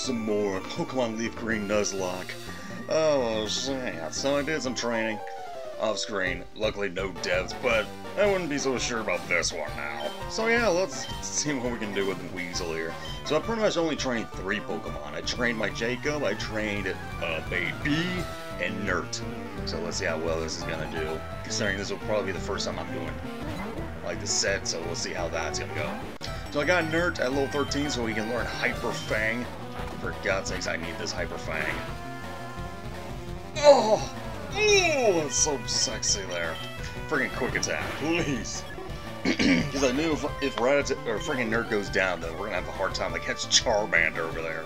some more Pokemon Leaf Green Nuzlocke. Oh, shit. So I did some training off screen. Luckily, no deaths, but I wouldn't be so sure about this one now. So yeah, let's see what we can do with Weasel here. So I pretty much only trained three Pokemon. I trained my Jacob, I trained uh, Baby, and Nert. So let's see how well this is gonna do. Considering this will probably be the first time I'm doing like the set, so we'll see how that's gonna go. So I got Nert at level 13 so we can learn Hyper Fang. For God's sakes, I need this Hyper Fang. Oh! Oh, it's so sexy there. Freaking quick attack, please. Because I knew if, if or freaking Nerd goes down, though, we're gonna have a hard time against Charmander over there.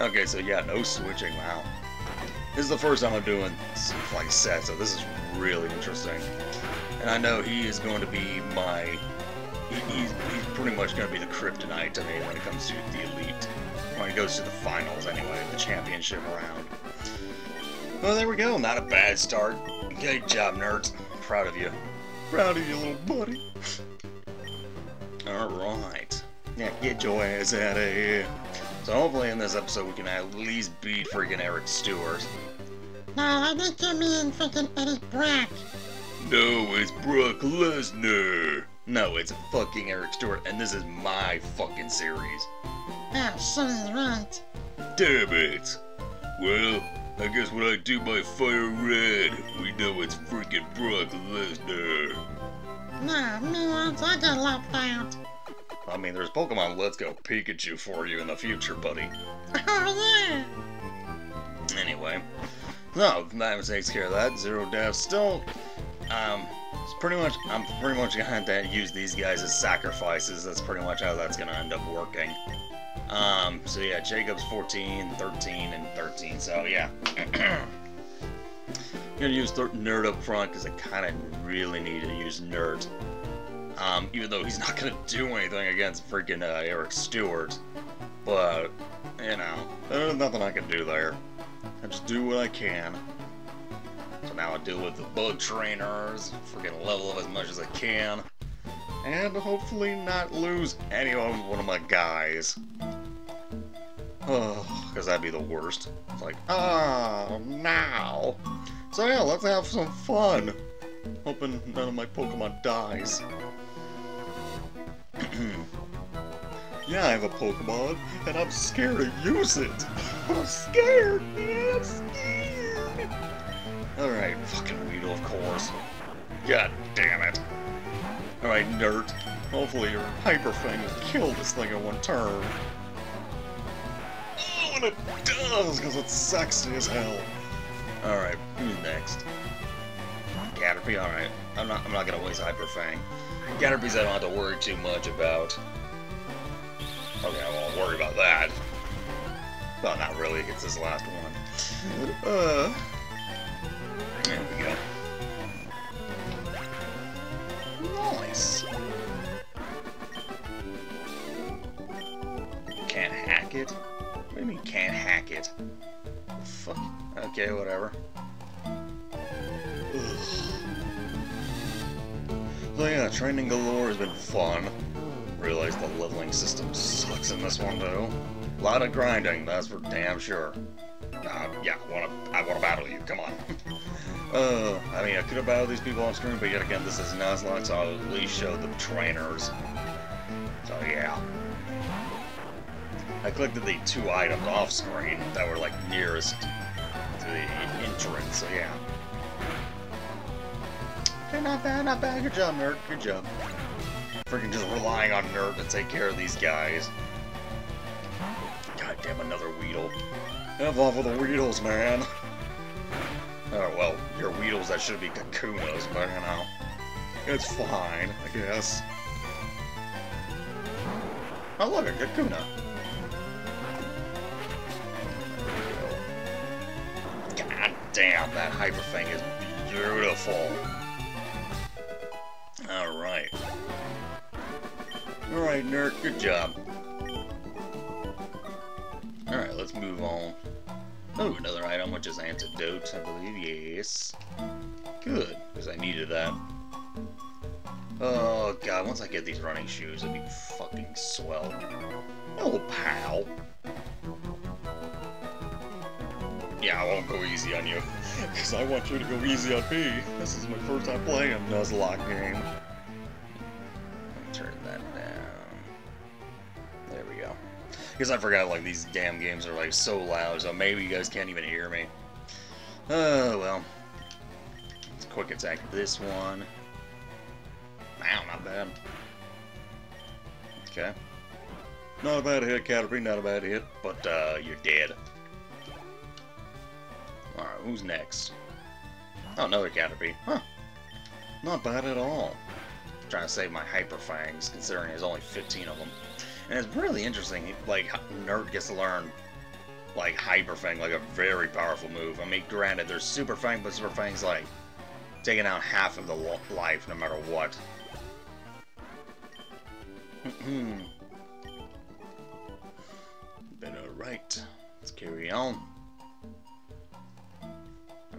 Okay, so yeah, no switching. Wow. This is the first time I'm doing like set, so this is really interesting. And I know he is going to be my... He, he's, he's pretty much going to be the kryptonite to me when it comes to the Elite. When it goes to the finals, anyway, the championship round. Well, there we go. Not a bad start. Good job, nerds. Proud of you. Proud of you, little buddy. Alright. Yeah, get your ass out of here. So hopefully in this episode we can at least beat freaking Eric Stuart. No, I think you mean freaking Eddie Brock. No, it's Brock Lesnar. No, it's fucking Eric Stuart, and this is my fucking series. Oh, so he's right. Damn it. Well, I guess when I do my fire red, we know it's freaking Brock Lesnar. No, me once I got left out. I mean, there's Pokemon Let's Go Pikachu for you in the future, buddy. Oh, yeah. Anyway, no, that takes care of that. Zero deaths. Still, um, it's pretty much, I'm pretty much gonna have to use these guys as sacrifices. That's pretty much how that's gonna end up working. Um, so yeah, Jacob's 14, 13, and 13, so yeah. I'm gonna use Nerd up front because I kind of really need to use Nerd. Um, even though he's not gonna do anything against freaking uh, Eric Stuart. But, you know, there's nothing I can do there. I just do what I can. Now I deal with the bug trainers, freaking level up as much as I can, and hopefully not lose any of one of my guys. Oh, because that'd be the worst. It's like, oh, now. So yeah, let's have some fun. Hoping none of my Pokemon dies. yeah, I have a Pokemon, and I'm scared to use it. I'm scared, man, I'm scared. Alright, fucking Weedle, of course. God damn it. Alright, nerd. Hopefully your Hyper Fang will kill this thing in one turn. Oh, and it does, because it's sexy as hell. Alright, who's next? Caterpie, alright. I'm not I'm not gonna waste Hyper Fang. Caterpies I don't have to worry too much about. Okay, I won't worry about that. Well, not really, it's his last one. Uh, Okay, whatever. Ugh. So yeah, training galore has been fun. Realize the leveling system sucks in this one though. A lot of grinding, that's for damn sure. Uh, yeah, I wanna, I wanna battle you, come on. uh, I mean, I could have battled these people on screen, but yet again, this is Nuzlocke, so I'll at least show the trainers. So yeah. I collected the two items off screen that were like nearest to the entrance, so yeah. Okay, not bad, not bad. Good job, nerd. Good job. Freaking just relying on nerd to take care of these guys. God damn, another Weedle. Have off with the Weedles, man. Oh, well, your Weedles that should be Kakunas, but, you know. It's fine, I guess. Oh, look, a Kakuna. Damn, that Hyper thing is beautiful. Alright. Alright, nerd, good job. Alright, let's move on. Oh, another item, which is antidote, I believe. Yes. Good, because I needed that. Oh god, once I get these running shoes, it'll be fucking swell. Oh, pal. Yeah, I won't go easy on you. Because I want you to go easy on me. This is my first time playing a Nuzlocke game. Turn that down. There we go. Because I forgot, like, these damn games are, like, so loud, so maybe you guys can't even hear me. Oh, well. Let's quick attack this one. Wow, not bad. Okay. Not a bad hit, Caterpie, not a bad hit, but, uh, you're dead. Who's next? Oh, another Caterpie. Huh. Not bad at all. trying to save my Hyper Fangs, considering there's only 15 of them. And it's really interesting, like, Nerd gets to learn, like, Hyper Fang, like a very powerful move. I mean, granted, there's Super Fang, but Super Fang's, like, taking out half of the life no matter what. Mm-hmm. Been alright. Let's carry on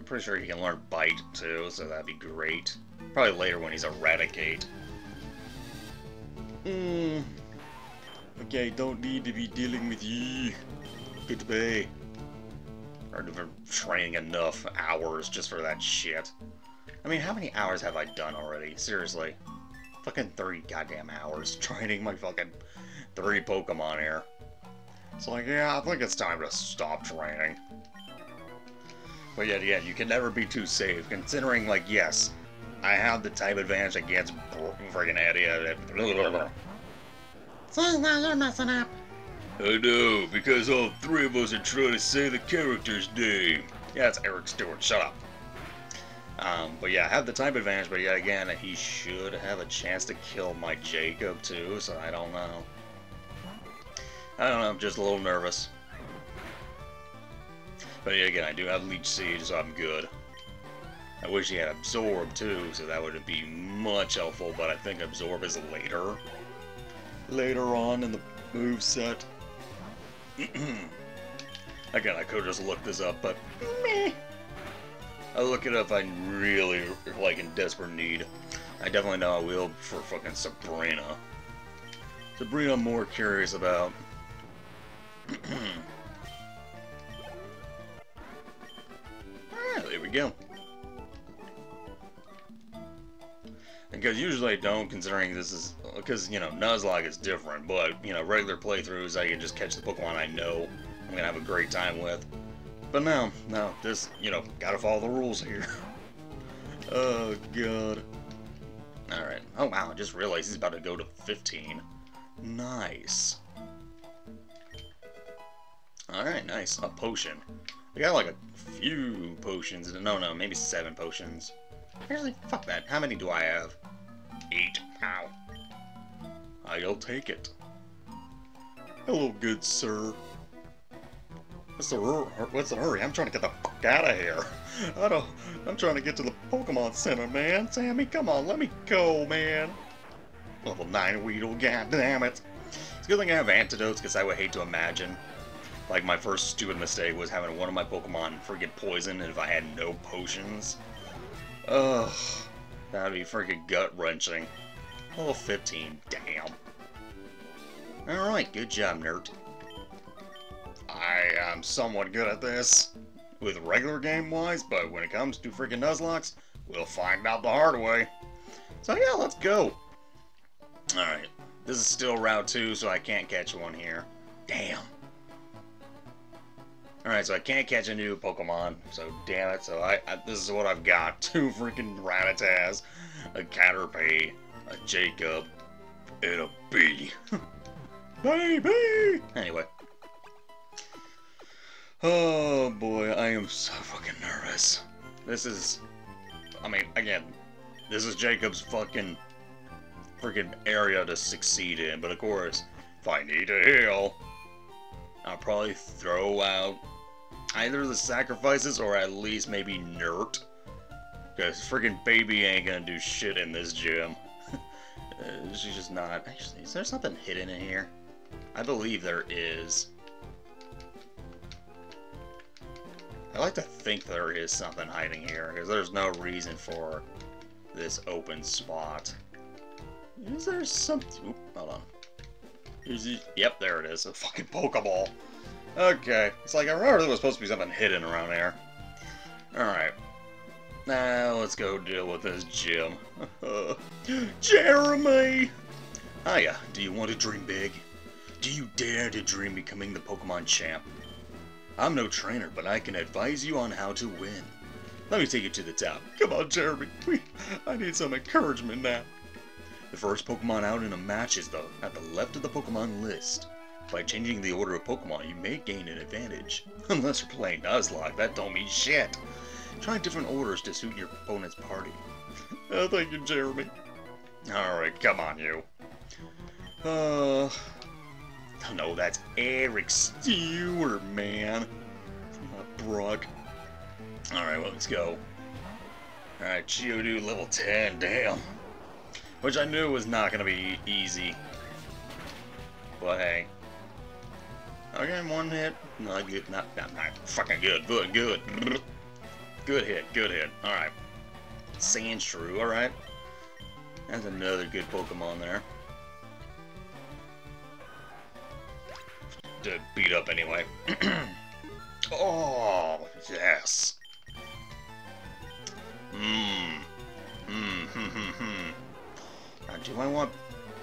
pretty sure he can learn Bite, too, so that'd be great. Probably later when he's a Raticate. Hmm. Okay, don't need to be dealing with to bay. Or training enough hours just for that shit. I mean, how many hours have I done already? Seriously. Fucking three goddamn hours training my fucking three Pokemon here. It's like, yeah, I think it's time to stop training. But yet again, you can never be too safe, considering, like, yes, I have the type advantage against friggin' Eddie. See, now you're messing up. I know, because all three of us are trying to say the character's name. Yeah, it's Eric Stuart, shut up. Um, but yeah, I have the type advantage, but yet again, he should have a chance to kill my Jacob too, so I don't know. I don't know, I'm just a little nervous. But again, I do have Leech Seed, so I'm good. I wish he had Absorb too, so that would be much helpful, but I think Absorb is later. Later on in the move set. again, I could just look this up, but meh. I'll look it up I'm really, like, in desperate need. I definitely know I will for fucking Sabrina. Sabrina I'm more curious about. we go. Because usually I don't, considering this is, because, you know, Nuzlocke is different, but, you know, regular playthroughs, I can just catch the Pokemon I know I'm going to have a great time with. But no, no, this, you know, gotta follow the rules here. oh, God. Alright. Oh, wow, I just realized he's about to go to 15. Nice. Alright, nice. A potion. I got like a few potions. No, no, maybe seven potions. Actually, fuck that. How many do I have? Eight. Ow. I'll take it. Hello, good sir. What's the what's the hurry? I'm trying to get the fuck out of here. I don't. I'm trying to get to the Pokemon Center, man. Sammy, come on, let me go, man. Level nine Weedle, god damn it. It's a good thing I have antidotes, because I would hate to imagine like, my first stupid mistake was having one of my Pokemon forget poison if I had no potions. Ugh. That'd be freaking gut-wrenching. Level 15, damn. Alright, good job, nerd. I am somewhat good at this with regular game-wise, but when it comes to freaking Nuzlockes, we'll find out the hard way. So yeah, let's go. Alright, this is still Route 2, so I can't catch one here. Damn. Alright, so I can't catch a new Pokemon, so damn it, so I, I this is what I've got. Two freaking Rattatas, a Caterpie, a Jacob, and a bee. Baby! Anyway. Oh boy, I am so fucking nervous. This is, I mean, again, this is Jacob's fucking freaking area to succeed in, but of course, if I need to heal, I'll probably throw out either the sacrifices or at least maybe Nert. Because friggin' baby ain't gonna do shit in this gym. uh, she's just not. Actually, is there something hidden in here? I believe there is. I like to think there is something hiding here, because there's no reason for this open spot. Is there something? Hold on. Is he? Yep, there it is. A fucking Pokeball. Okay. It's like I remember there was supposed to be something hidden around here. Alright. Now let's go deal with this gym. Jeremy! Hiya, do you want to dream big? Do you dare to dream becoming the Pokemon champ? I'm no trainer, but I can advise you on how to win. Let me take you to the top. Come on, Jeremy. I need some encouragement now. The first Pokemon out in a match is the, at the left of the Pokemon list. By changing the order of Pokemon, you may gain an advantage. Unless you're playing Nuzlocke, that don't mean shit. Try different orders to suit your opponent's party. Oh, thank you, Jeremy. Alright, come on, you. Uh... No, that's Eric Stuart, man. Not Brock. Alright, well, let's go. Alright, Geodude level 10, damn. Which I knew was not going to be easy. But hey. Okay, one hit. Not good, not, not, not fucking good. Good, good. Good hit, good hit. Alright. Sandshrew, alright. That's another good Pokemon there. To beat up anyway. oh, yes. Mmm. Mmm, hmm, hmm, hmm. Now, do I want...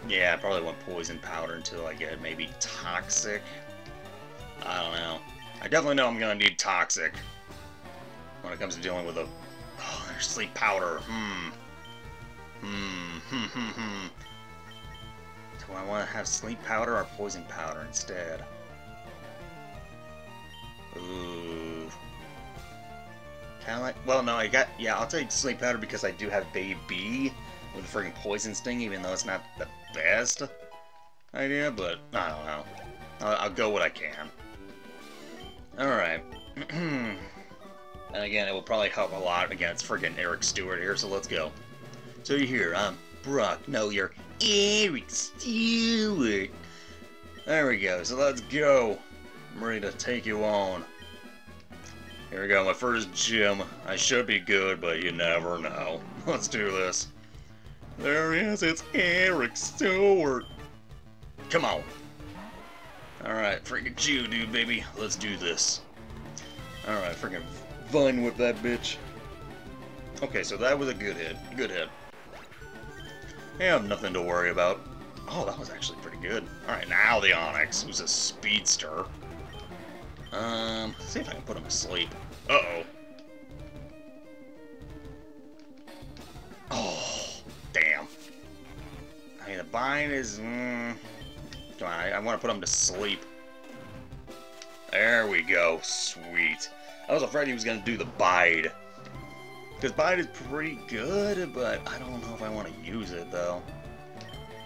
Yeah, I probably want poison powder until I get maybe toxic. I don't know. I definitely know I'm gonna need toxic when it comes to dealing with a oh, sleep powder. Hmm. Hmm. Hmm. Hmm. Hmm. Do I want to have sleep powder or poison powder instead? Ooh. Kind of like. Well, no, I got. Yeah, I'll take sleep powder because I do have Baby with a freaking poison sting, even though it's not the best idea. But I don't know. I'll, I'll go what I can. All right. And again, it will probably help a lot against friggin' Eric Stuart here, so let's go. So you're here, I'm Brock. No, you're Eric Stuart. There we go, so let's go. I'm ready to take you on. Here we go, my first gym. I should be good, but you never know. Let's do this. There he is, it's Eric Stuart. Come on. Alright, freaking you, dude, baby. Let's do this. Alright, freaking Vine Whip that bitch. Okay, so that was a good hit. Good hit. Have nothing to worry about. Oh, that was actually pretty good. Alright, now the Onix, who's a speedster. Um, see if I can put him to sleep. Uh-oh. Oh, damn. I mean, the bind is... Mm, come on, I, I want to put him to sleep. There we go. Sweet. I was afraid he was going to do the bide. Because bide is pretty good, but I don't know if I want to use it, though.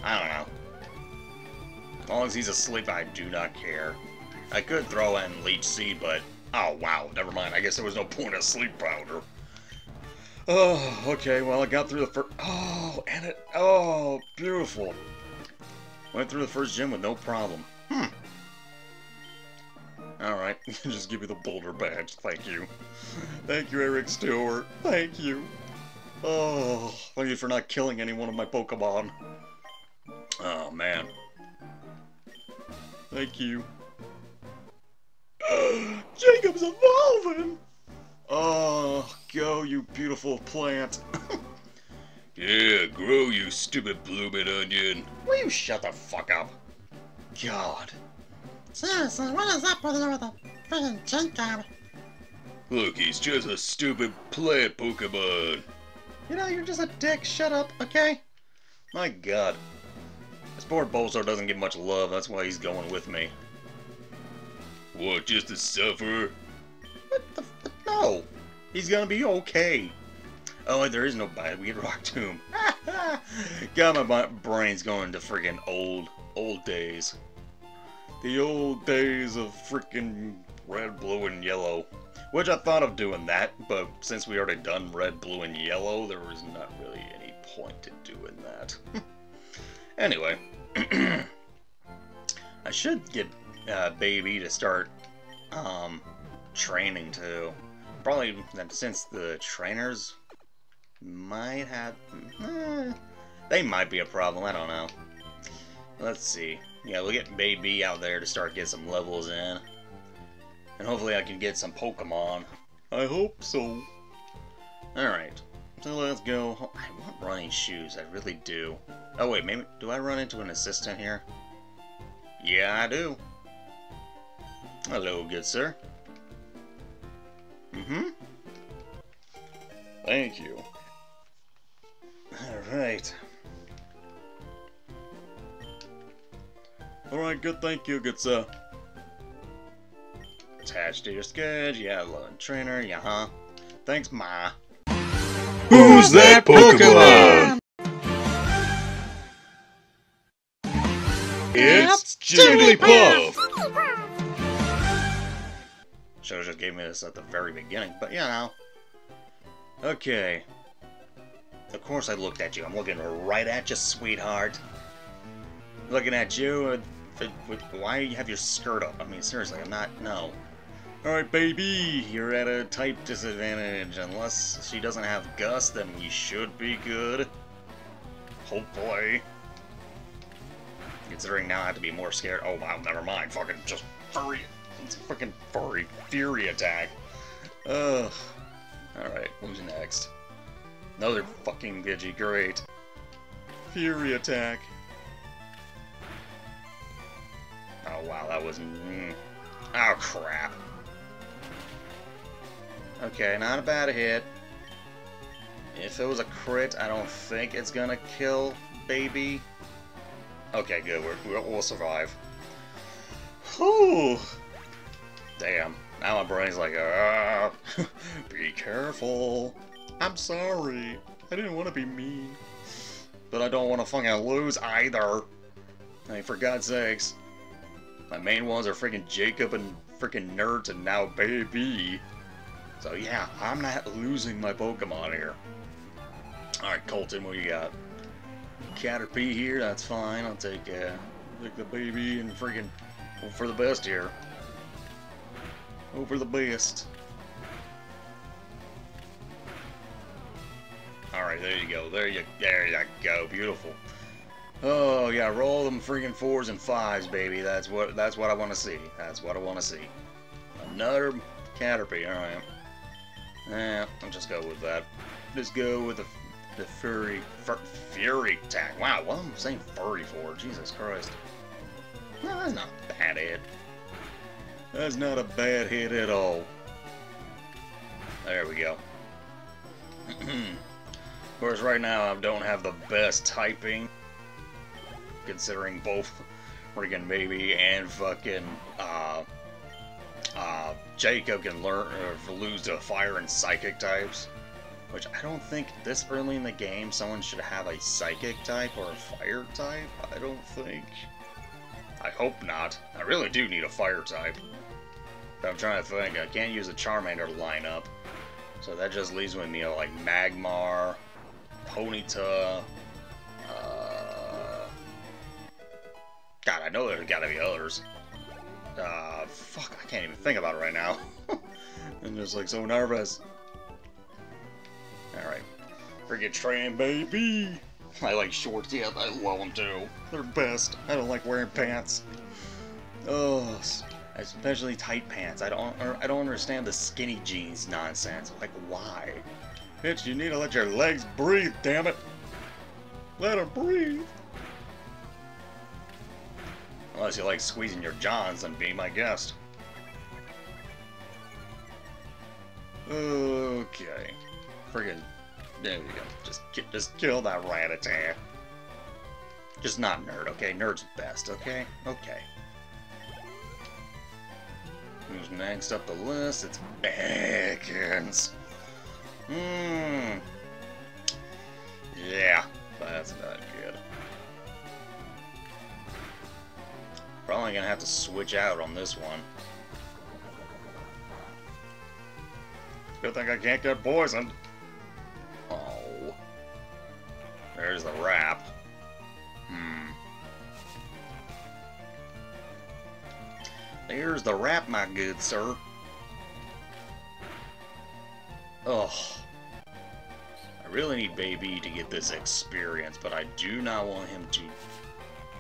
I don't know. As long as he's asleep, I do not care. I could throw in Leech Seed, but... Oh, wow, never mind. I guess there was no point of sleep powder. Oh, okay, well, I got through the first... Oh, and it... Oh, beautiful. Went through the first gym with no problem. Hmm. Alright, just give me the boulder badge, thank you. Thank you, Eric Stuart. Thank you. Oh, thank you for not killing any one of my Pokemon. Oh, man. Thank you. Jacob's evolving! Oh, go, you beautiful plant. yeah, grow, you stupid blooming onion. Will you shut the fuck up? God. Seriously, what is up with you with the freaking Jacob? Look, he's just a stupid plant Pokemon. You know, you're just a dick. Shut up, okay? My god. This poor Bulbasaur doesn't get much love. That's why he's going with me. What, just to suffer? What the f- No! He's gonna be okay. Oh, there is no bite. We get Rock Tomb. God, my brain's going to freaking old, old days. The old days of freaking red, blue, and yellow. Which I thought of doing that, but since we already done red, blue, and yellow, there was not really any point to doing that. anyway, I should get uh, Baby to start um, training too. Probably since the trainers might have. Eh, They might be a problem, I don't know. Let's see. Yeah, we'll get Baby out there to start getting some levels in. And hopefully I can get some Pokemon. I hope so. Alright. So let's go. I want running shoes, I really do. Oh wait, maybe do I run into an assistant here? Yeah, I do. Hello, good sir. Mm-hmm. Thank you. Alright. Alright, good thank you, good sir. Attached to your sketch, yeah, lone trainer, yeah, huh? Thanks, ma. Who's that Pokemon? It's Jigglypuff! Should've just gave me this at the very beginning, but you know. Okay. Of course I looked at you. I'm looking right at you, sweetheart. Looking at you. Uh, why you have your skirt up? I mean, seriously, I'm not. No. Alright, baby. You're at a type disadvantage. Unless she doesn't have Gus, then we should be good. Hopefully. Considering now I have to be more scared. Oh, wow, never mind. Fucking just furry. It's a fucking furry fury attack. Ugh. Alright, who's next? Another fucking Digi, great. Fury attack. Oh wow, that was... Oh crap. Okay, not a bad hit. If it was a crit, I don't think it's gonna kill baby. Okay, good, we're, we'll, we'll survive. Whew. Damn. Now my brain's like, ah, be careful. I'm sorry. I didn't want to be mean. But I don't want to fucking lose either. I mean, for God's sakes. My main ones are freaking Jacob and freaking Nerds and now Baby. So yeah, I'm not losing my Pokemon here. Alright, Colton, what you got? Caterpie here, that's fine. I'll take, uh, take the baby and freaking hope for the best here. Hope for the best. Alright, there you go. There you there you go. Beautiful. Oh yeah, roll them freaking fours and fives, baby. That's what that's what I want to see. That's what I want to see. Another Caterpie. All right. Yeah, I'll just go with that. Just go with the the furry fur, fury attack. Wow, what am I saying furry for? Jesus Christ. No, that's not a bad hit. That's not a bad hit at all. There we go. course, right now I don't have the best typing, considering both freaking baby and fucking uh, uh, Jacob can learn or lose to fire and psychic types. Which I don't think this early in the game someone should have a psychic type or a fire type. I don't think. I hope not. I really do need a fire type. But I'm trying to think. I can't use a Charmander lineup. So that just leaves with me, like Magmar, Ponyta, uh... God, I know there's gotta be others. Uh, fuck, I can't even think about it right now. I'm just like so nervous. Alright. Freaking train, baby! I like shorts, yeah, I love them too. They're best. I don't like wearing pants. Oh, especially tight pants. I don't, I don't understand the skinny jeans nonsense. Like, why? Bitch, you need to let your legs breathe, damn it! Let them breathe! Unless you like squeezing your johns, then be my guest. Okay. Friggin' there we go. Just just kill that Rattata. Just not Nerd, okay? Nerd's best, okay? Okay. Who's next up the list? It's Ekans. Mmm. Yeah, that's not good. Probably gonna have to switch out on this one. Good thing I can't get poisoned. Oh. There's the wrap. Hmm. There's the wrap, my good sir. Ugh. I really need Baby to get this experience, but I do not want him to...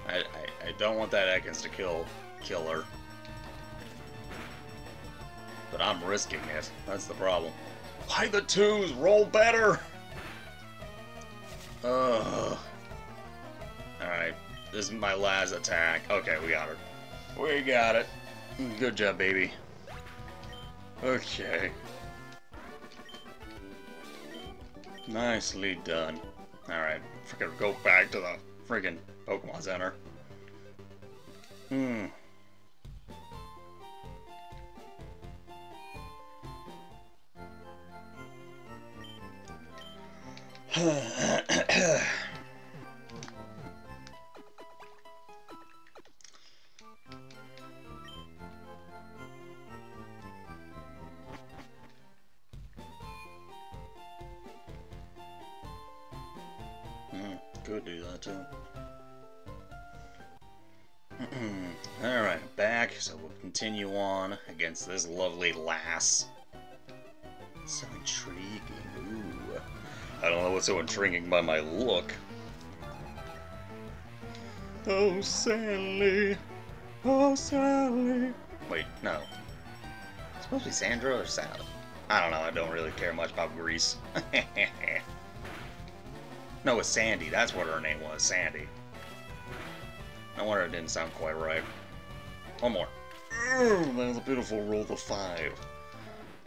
I, I, I don't want that Ekans to kill, kill her. But I'm risking it. That's the problem. Why the twos roll better? Ugh. Alright, this is my last attack. Okay, we got her. We got it. Good job, baby. Okay. Nicely done. Alright, freaking go back to the freaking Pokemon Center. Hmm. Could do that too. Alright, back, so we'll continue on against this lovely lass. So intriguing, ooh. I don't know what's so intriguing by my look. Oh, Sally. Oh, Sally. Wait, no. It's supposed to be Sandra or Sally? I don't know, I don't really care much about Grease. no, it's Sandy. That's what her name was, Sandy. No wonder it didn't sound quite right. One more. Oh, that was a beautiful roll of five.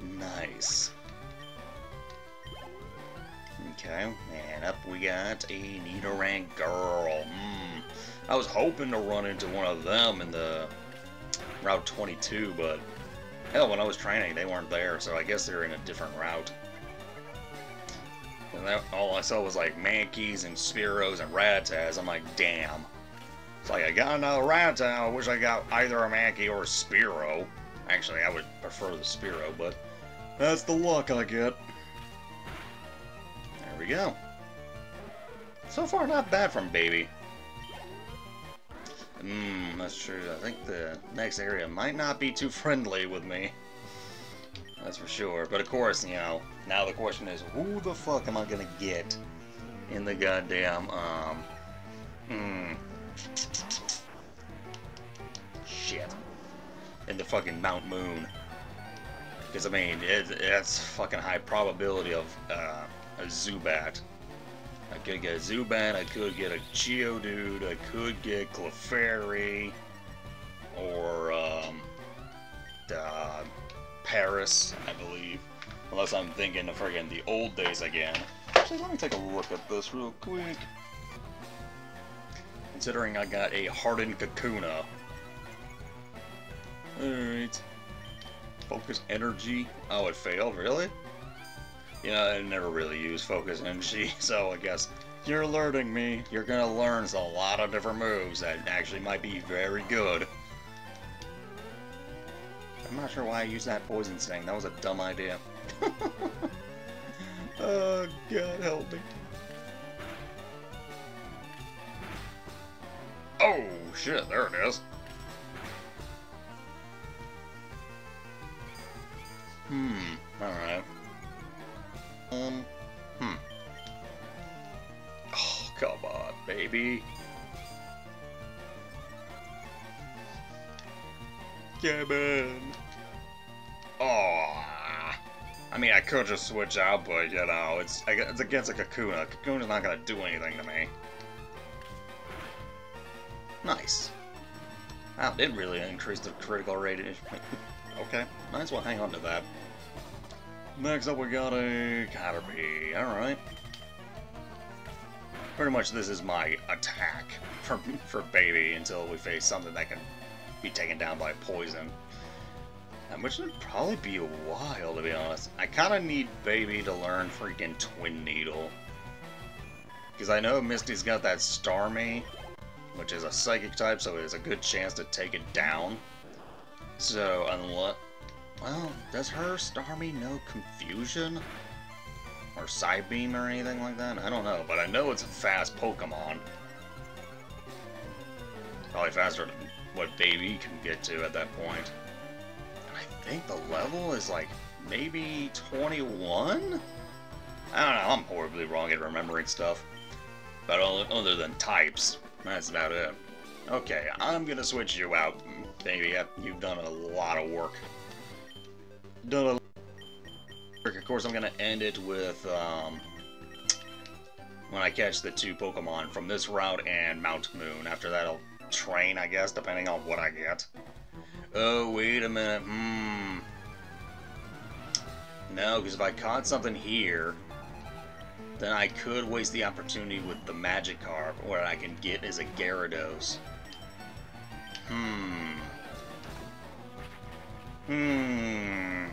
Nice. Okay, and up we got a Nidorank girl. Hmm. I was hoping to run into one of them in the Route 22, but hell, when I was training, they weren't there, so I guess they're in a different route. And that, all I saw was like Mankeys and Spearows and Rattaz. I'm like, damn. It's like, I got another Rattaz. I wish I got either a Mankey or a Spearow. Actually, I would prefer the Spearow, but that's the luck I get. There we go. So far, not bad from Baby. Mmm, that's true. I think the next area might not be too friendly with me. That's for sure. But of course, you know, now the question is, who the fuck am I gonna get in the goddamn, um, hmm, shit, in the fucking Mount Moon? Because, I mean, it, it's fucking high probability of, uh, a Zubat. I could get a Zubat, I could get a Geodude, I could get Clefairy, or, um, uh, Paras, I believe. Unless I'm thinking of friggin' the old days again. Actually, let me take a look at this real quick. Considering I got a hardened Kakuna. Alright. Focus energy. Oh, it failed, really? You know, I never really use focus energy, so I guess you're alerting me. You're gonna learn a lot of different moves that actually might be very good. I'm not sure why I used that poison sting. That was a dumb idea. oh, God help me. Oh, shit, there it is. Hmm, alright. Um, hmm. Oh, come on, baby. Come on. Mean, I could just switch out, but, you know, it's, it's against a Kakuna. Kakuna's not gonna do anything to me. Nice. Wow, did really increase the critical rate. okay, might as well hang on to that. Next up, we got a Caterpie. Alright. Pretty much this is my attack for, for Baby until we face something that can be taken down by poison. Which would probably be a while, to be honest. I kind of need Baby to learn freaking Twin Needle. Because I know Misty's got that Starmie, which is a Psychic type, so there's a good chance to take it down. So, unless... Well, does her Starmie know Confusion? Or Psybeam or anything like that? I don't know, but I know it's a fast Pokemon. Probably faster than what Baby can get to at that point. Think the level is like maybe 21? I don't know, I'm horribly wrong at remembering stuff. But other than types, that's about it. Okay, I'm gonna switch you out, baby. You've done a lot of work. Done a lot of course, I'm gonna end it with, um, when I catch the two Pokemon from this route and Mount Moon. After that, I'll train, I guess, depending on what I get. Oh, wait a minute. Hmm. No, because if I caught something here, then I could waste the opportunity with the Magikarp. What I can get is a Gyarados. Hmm. Hmm.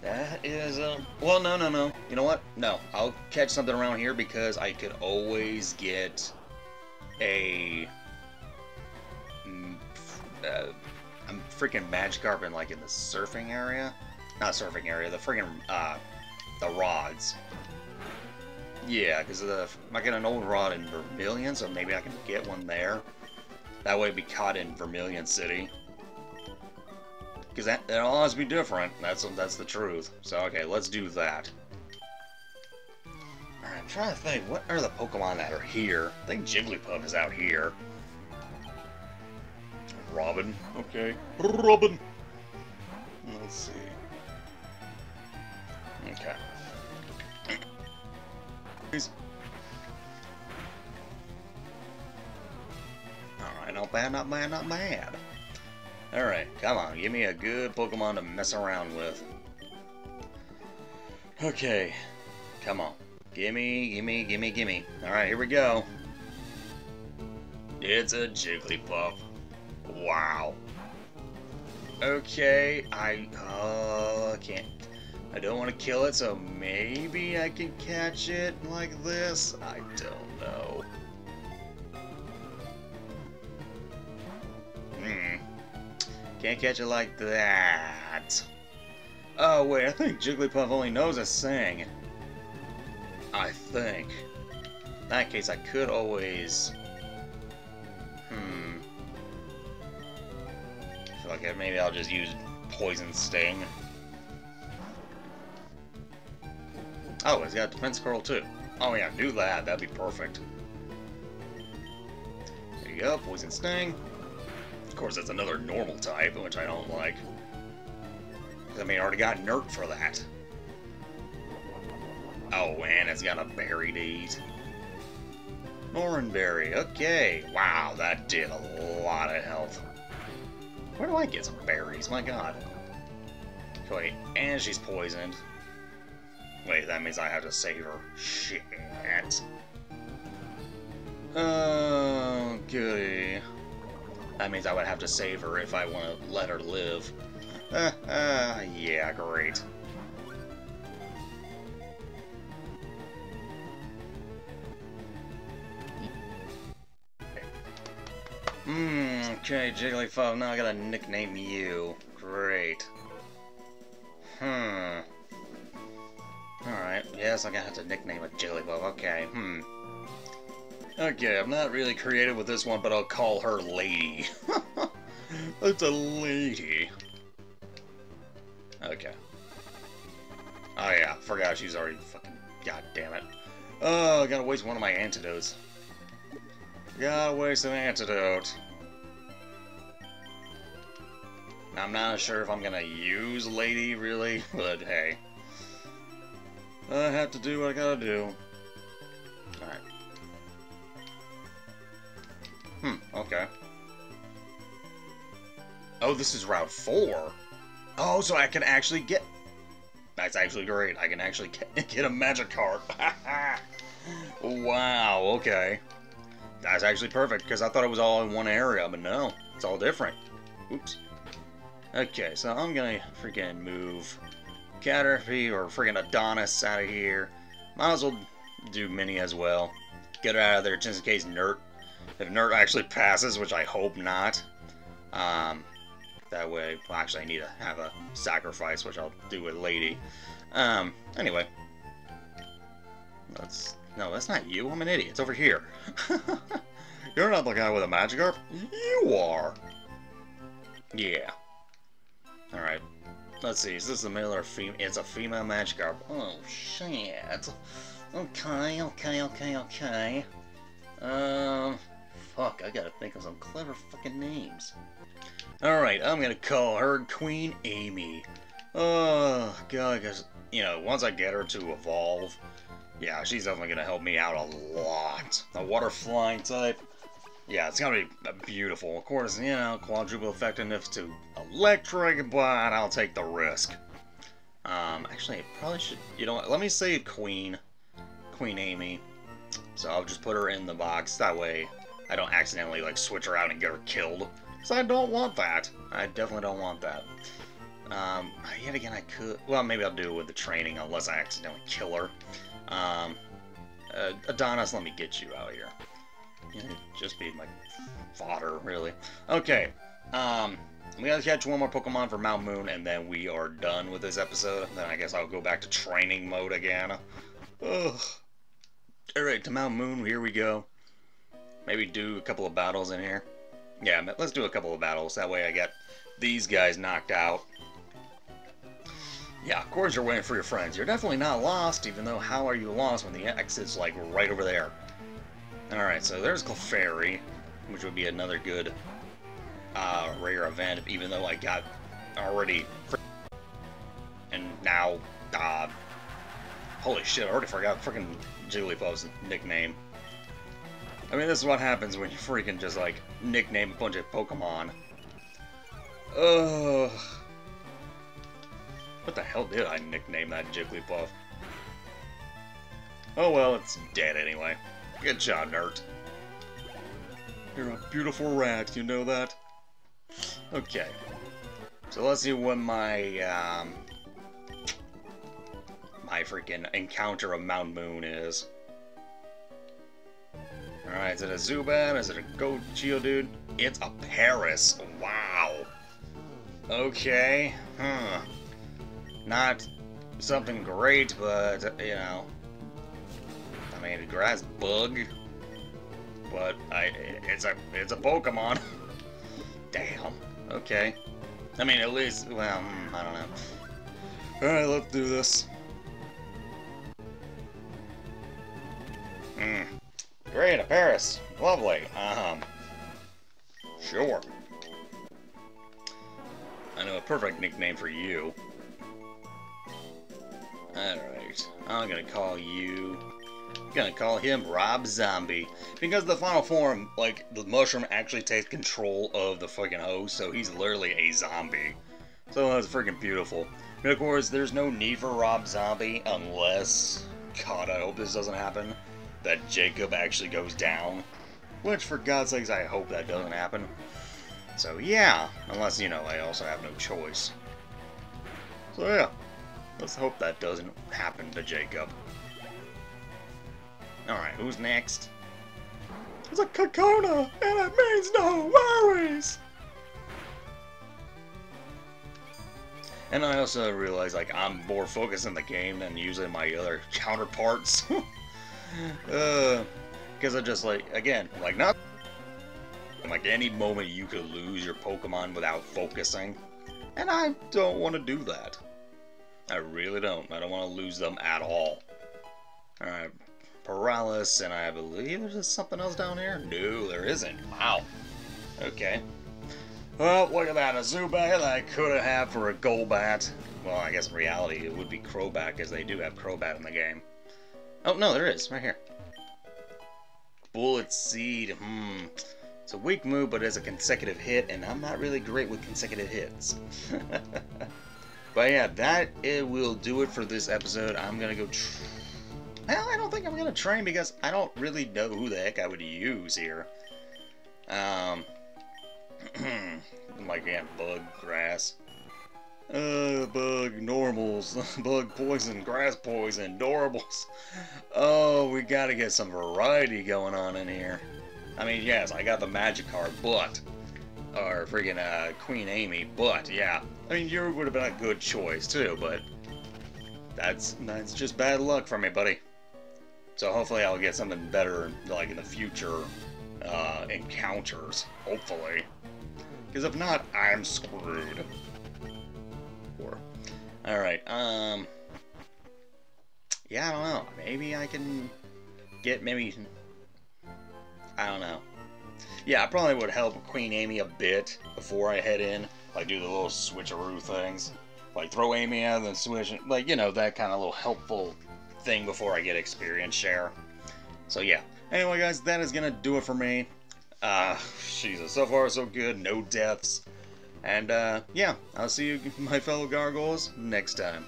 That is, um... Well, no, no, no. You know what? No. I'll catch something around here because I could always get a... freaking Magikarp in, like, in the surfing area? Not surfing area, the freaking, uh, the rods. Yeah, because the I get an old rod in Vermilion, so maybe I can get one there. That way be caught in Vermilion City. Because that, that'll always be different. That's that's the truth. So, okay, let's do that. Alright, I'm trying to think. What are the Pokemon that are here? I think Jigglypuff is out here. Robin. Okay. Robin. Let's see. Okay. Alright, not bad, not bad, not bad. Alright, come on, give me a good Pokemon to mess around with. Okay, come on. Gimme, gimme, gimme, gimme. Alright, here we go. It's a Jigglypuff. Wow. Okay, I uh, can't. I don't want to kill it, so maybe I can catch it like this. I don't know. Hmm. Can't catch it like that. Oh, wait, I think Jigglypuff only knows a sing. I think. In that case, I could always... Hmm. Fuck it, maybe I'll just use Poison Sting. Oh, he's got Defense Curl too. Oh yeah, do that, that'd be perfect. There you go, Poison Sting. Of course, that's another normal type, which I don't like. I mean, I already got Nert for that. Oh, and it's got a berry to eat. Norenberry, okay. Wow, that did a lot of health. Where do I get some berries? My god. Wait, and she's poisoned. Wait, that means I have to save her. Shit. Oh, goody. That means I would have to save her if I want to let her live. Uh, uh, yeah, great. Hmm, okay, Jigglypuff, now I gotta nickname you. Great. Hmm. Alright, yes, I'm gonna have to nickname it Jigglypuff, okay, hmm. Okay, I'm not really creative with this one, but I'll call her Lady. it's a lady. Okay. Oh yeah, forgot she's already fucking... God damn it. Oh, I gotta waste one of my antidotes. Gotta waste an antidote. I'm not sure if I'm gonna use Lady, really, but hey. I have to do what I gotta do. Alright. Hmm, okay. Oh, this is Route 4? Oh, so I can actually get... That's actually great. I can actually get a Magikarp. wow, okay. That's actually perfect, because I thought it was all in one area, but no. It's all different. Oops. Okay, so I'm gonna freaking move Caterpie or freaking Adonis out of here. Might as well do Mini as well. Get her out of there just in case Nert if Nert actually passes, which I hope not, um, that way, well, actually, I need to have a sacrifice, which I'll do with Lady. Um, anyway. That's, no, that's not you. I'm an idiot. It's over here. You're not the guy with a Magikarp. You are. Yeah. Alright. let's see, is this a male or female? It's a female Magikarp. Oh, shit. Okay, okay, okay, okay. Um, fuck, I gotta think of some clever fucking names. Alright, I'm gonna call her Queen Amy. Oh, God, because, you know, once I get her to evolve, yeah, she's definitely gonna help me out a lot. A water flying type. Yeah, it's gonna be beautiful. Of course, you know, quadruple effectiveness to electric, but I'll take the risk. Um, actually, I probably should, you know let me save Queen. Queen Amy. So I'll just put her in the box, that way I don't accidentally, like, switch her out and get her killed. So I don't want that. I definitely don't want that. Um, yet again, I could, well, maybe I'll do it with the training, unless I accidentally kill her. Um, uh, Adonis, let me get you out of here. Yeah, just be my fodder, really. Okay, um, we gotta catch one more Pokemon for Mount Moon, and then we are done with this episode. Then I guess I'll go back to training mode again. Ugh. Alright, to Mount Moon, here we go. Maybe do a couple of battles in here. Yeah, let's do a couple of battles. That way I get these guys knocked out. Yeah, of course you're waiting for your friends. You're definitely not lost, even though how are you lost when the exit's like right over there? Alright, so there's Clefairy, which would be another good uh, rare event, even though I got already... And now, uh, holy shit, I already forgot freaking Jigglypuff's nickname. I mean, this is what happens when you freaking just, like, nickname a bunch of Pokemon. Ugh. What the hell did I nickname that Jigglypuff? Oh well, it's dead anyway. Good job, nerd. You're a beautiful rat, you know that? Okay. So let's see what my, um... My freaking encounter of Mount Moon is. Alright, is it a Zubat? Is it a Goat Geodude? It's a Paras. Wow. Okay. Huh. Not something great, but, you know. I mean, a grass bug. But I, it's a, it's a Pokemon. Damn. Okay. I mean, at least, well, hmm, I don't know. Alright, let's do this. Hmm. Great, a Paras. Lovely. Um. Sure. I know a perfect nickname for you. Alright. I'm gonna call you... Gonna call him Rob Zombie. Because the final form, like, the mushroom actually takes control of the fucking host, so he's literally a zombie. So that's freaking beautiful. And of course, there's no need for Rob Zombie unless... God, I hope this doesn't happen that Jacob actually goes down. Which, for God's sakes, I hope that doesn't happen. So, yeah. Unless, you know, I also have no choice. So, yeah. Let's hope that doesn't happen to Jacob. Alright, who's next? It's a Kakuna, and it means no worries! And I also realize, like, I'm more focused in the game than usually my other counterparts. uh, because I just like again, like not like any moment you could lose your Pokemon without focusing, and I don't want to do that. I really don't. I don't want to lose them at all. Alright, Paralysis, and I believe there's something else down here? No, there isn't. Wow. Okay. Well, look at that, a Zubat that I could have had for a Golbat. Well, I guess in reality it would be Crobat, because they do have Crobat in the game. Oh, no, there is, right here. Bullet Seed, hmm. It's a weak move, but it's a consecutive hit, and I'm not really great with consecutive hits. but yeah, that it will do it for this episode. I'm gonna go. Well, I don't think I'm gonna train because I don't really know who the heck I would use here. Um, like again, bug, grass. Uh, bug, normals, bug poison, grass poison, doorables. Oh, we gotta get some variety going on in here. I mean, yes, I got the Magikarp, but... Or freaking uh, Queen Amy, but yeah. I mean, you would have been a good choice too, but... That's, that's just bad luck for me, buddy. So hopefully I'll get something better, like, in the future uh, encounters. Hopefully. Because if not, I'm screwed. Or, Alright, um... Yeah, I don't know. Maybe I can get maybe... I don't know. Yeah, I probably would help Queen Amy a bit before I head in. Like, do the little switcheroo things. Like, throw Amy out and then switch... Like, you know, that kind of little helpful thing before I get experience share. So, yeah. Anyway, guys, that is to do it for me. Uh, Jesus, so far so good. No deaths. And, uh, yeah, I'll see you, my fellow gargoyles, next time.